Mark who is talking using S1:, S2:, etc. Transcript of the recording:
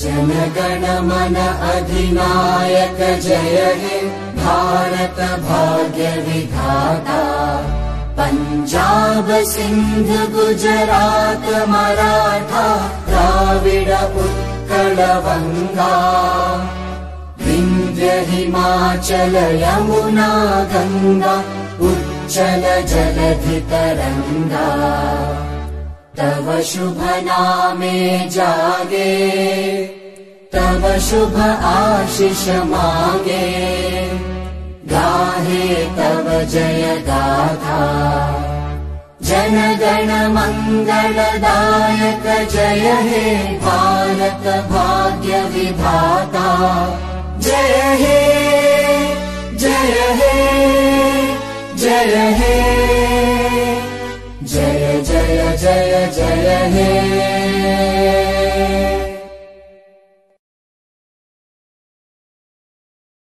S1: जनगण मन अधिनायक जय हे भारत भाग्य विधाता। पञ्जाब सिन्ध गुजरात मराठा द्राविड उत्कल वङ्गा विन्ध्य हिमाचल यमुना गङ्गा उच्चल जलधि तरङ्गा तव शुभ नामे जागे तव शुभ आशिष मागे। गाहे तव जय गाथा जन गण मङ्गलदायक जय हे भारत भाग्य विधाता। जय हे जय हे जय हे जय हे